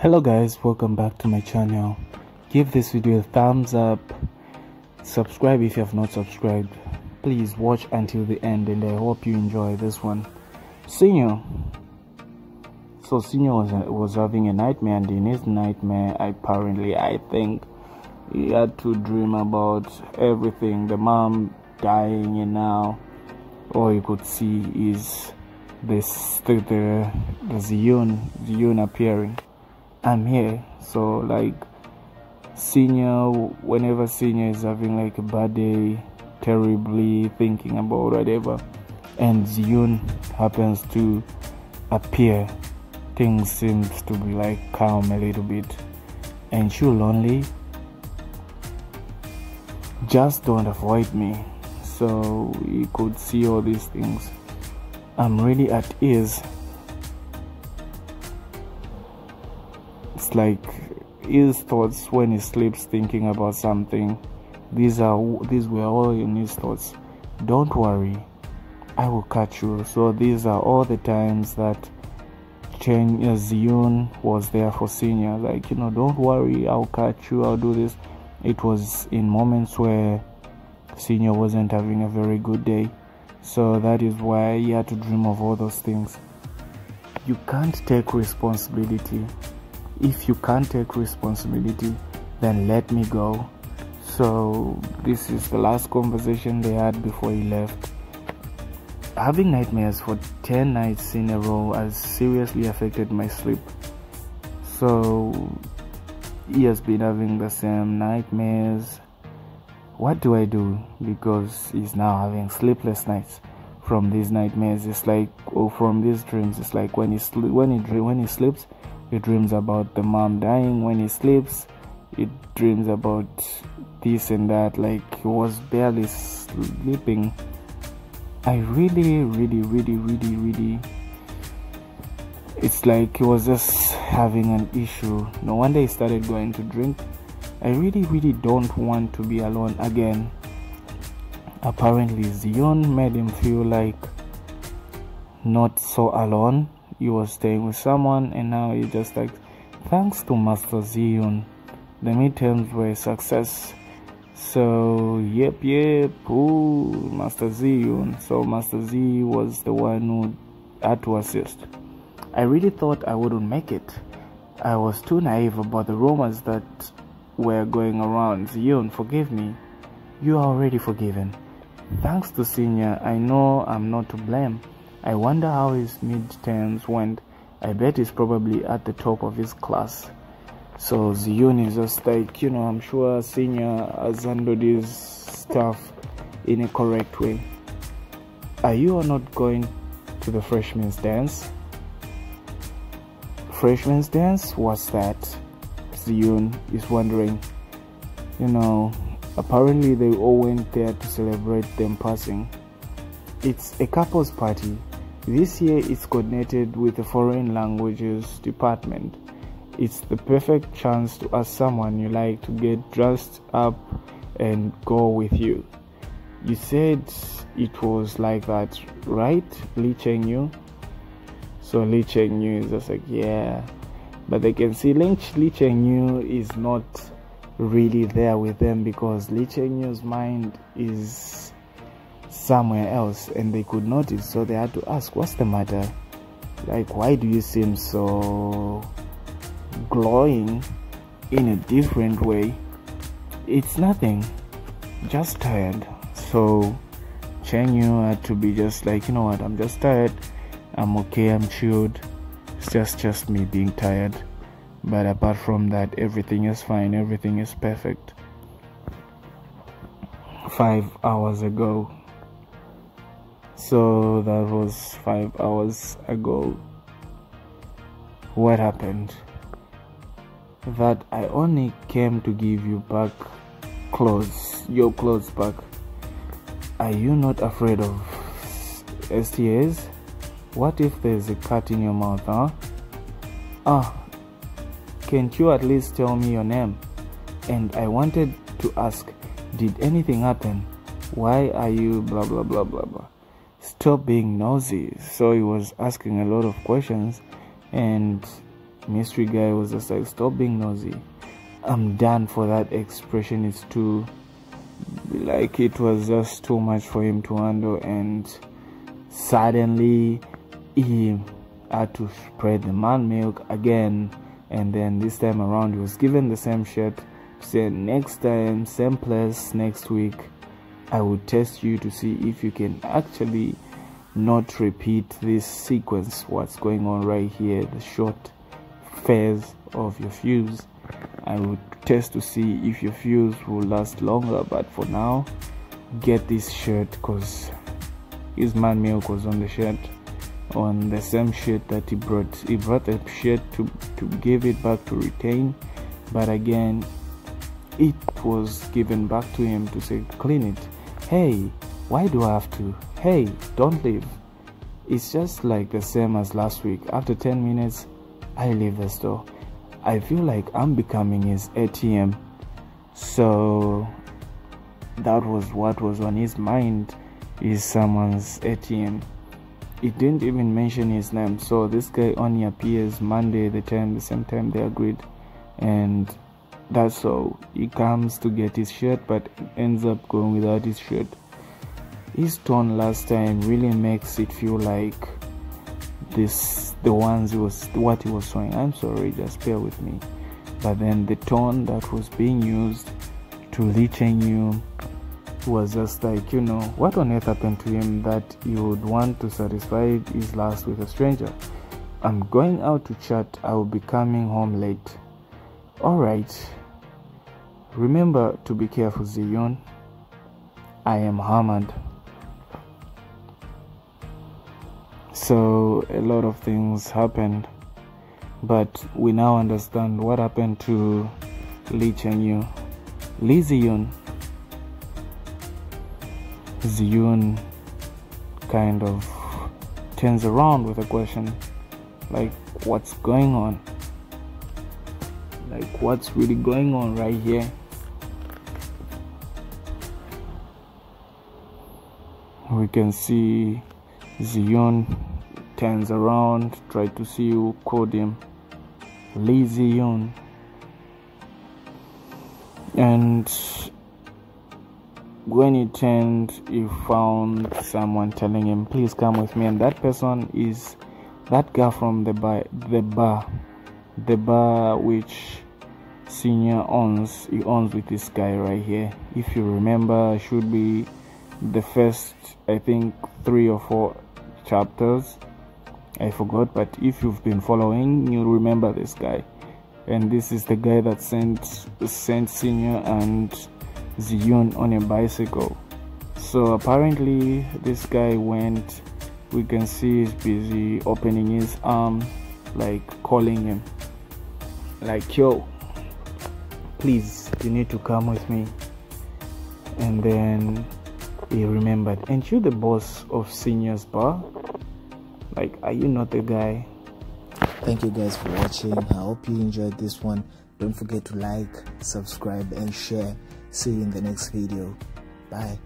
hello guys welcome back to my channel. Give this video a thumbs up. Subscribe if you have not subscribed. Please watch until the end and i hope you enjoy this one. Senior. So senior was, was having a nightmare and in his nightmare apparently i think he had to dream about everything. The mom dying and now all you could see is this the the, the Ziyun Ziyun appearing I'm here. So like senior whenever senior is having like a bad day, terribly thinking about whatever and Ziyun happens to appear, things seems to be like calm a little bit. And you lonely? Just don't avoid me. So you could see all these things. I'm really at ease like his thoughts when he sleeps thinking about something. These are these were all in his thoughts. Don't worry i will catch you. So these are all the times that Chen uh, was there for senior. Like you know don't worry i'll catch you i'll do this. It was in moments where senior wasn't having a very good day. So that is why he had to dream of all those things. You can't take responsibility if you can't take responsibility then let me go. So this is the last conversation they had before he left. Having nightmares for 10 nights in a row has seriously affected my sleep. So he has been having the same nightmares. What do i do? Because he's now having sleepless nights from these nightmares. It's like or from these dreams. It's like when he when he when he sleeps he dreams about the mom dying when he sleeps. He dreams about this and that like he was barely sleeping. I really really really really really it's like he was just having an issue. No wonder he started going to drink. I really really don't want to be alone again. Apparently Ziyun made him feel like not so alone he were staying with someone and now he just like thanks to Master Ziyun the midterms were a success. So yep yep ooh, Master Ziyun so Master Z was the one who had to assist. I really thought I wouldn't make it. I was too naive about the rumors that were going around. Ziyun forgive me. You are already forgiven. Thanks to senior I know I'm not to blame I wonder how his midterms went. I bet he's probably at the top of his class. So Ziyun is just like, you know, I'm sure senior has handled his stuff in a correct way. Are you or not going to the freshman's dance? Freshman's dance? What's that? Ziyun is wondering. You know, apparently they all went there to celebrate them passing. It's a couple's party this year it's coordinated with the Foreign Languages Department. It's the perfect chance to ask someone you like to get dressed up and go with you. You said it was like that, right? Li Cheng Yu? So Li Cheng Yu is just like, yeah. But they can see Li Cheng Yu is not really there with them because Li Cheng Yu's mind is somewhere else and they could notice so they had to ask what's the matter? Like why do you seem so glowing in a different way? It's nothing. Just tired. So Chen Yu had to be just like you know what? I'm just tired. I'm okay. I'm chilled. It's just just me being tired. But apart from that everything is fine. Everything is perfect. Five hours ago so that was five hours ago. What happened? That I only came to give you back clothes, your clothes back. Are you not afraid of STAs? What if there's a cut in your mouth, huh? Ah, can't you at least tell me your name? And I wanted to ask, did anything happen? Why are you blah blah blah blah blah? Stop being nosy. So he was asking a lot of questions, and mystery guy was just like stop being nosy. I'm done for. That expression it's too like it was just too much for him to handle and suddenly he had to spread the man milk again. And then this time around he was given the same shirt said next time same place next week i will test you to see if you can actually not repeat this sequence what's going on right here the short phase of your fuse. I will test to see if your fuse will last longer but for now get this shirt because his man milk was on the shirt on the same shirt that he brought. He brought a shirt to to give it back to retain but again it was given back to him to say clean it hey why do i have to? Hey don't leave. It's just like the same as last week. After 10 minutes i leave the store. I feel like i'm becoming his atm so that was what was on his mind is someone's atm it didn't even mention his name. So this guy only appears monday the time the same time they agreed. And that's all he comes to get his shirt but ends up going without his shirt his tone last time really makes it feel like this the ones he was what he was showing i'm sorry just bear with me but then the tone that was being used to Lee Cheng Yu was just like, you know, what on earth happened to him that he would want to satisfy his lust with a stranger? I'm going out to chat, I will be coming home late. Alright. Remember to be careful, Ziyun. I am Hamad. So, a lot of things happened, but we now understand what happened to Lee Cheng Yu. Lee Ziyun Ziyun kind of turns around with a question like what's going on like what's really going on right here? We can see Ziyun turns around try to see who called him. Lee Ziyun. And when he turned he found someone telling him please come with me. And that person is that guy from the bar the bar the bar which senior owns he owns with this guy right here. If you remember should be the first i think three or four chapters. I forgot but if you've been following you'll remember this guy. And this is the guy that sent sent senior and Ziyun on a bicycle. So apparently this guy went we can see he's busy opening his arm like calling him like yo please you need to come with me. And then he remembered ain't you the boss of seniors bar? Like are you not the guy? Thank you guys for watching. I hope you enjoyed this one. Don't forget to like subscribe and share. See you in the next video. Bye.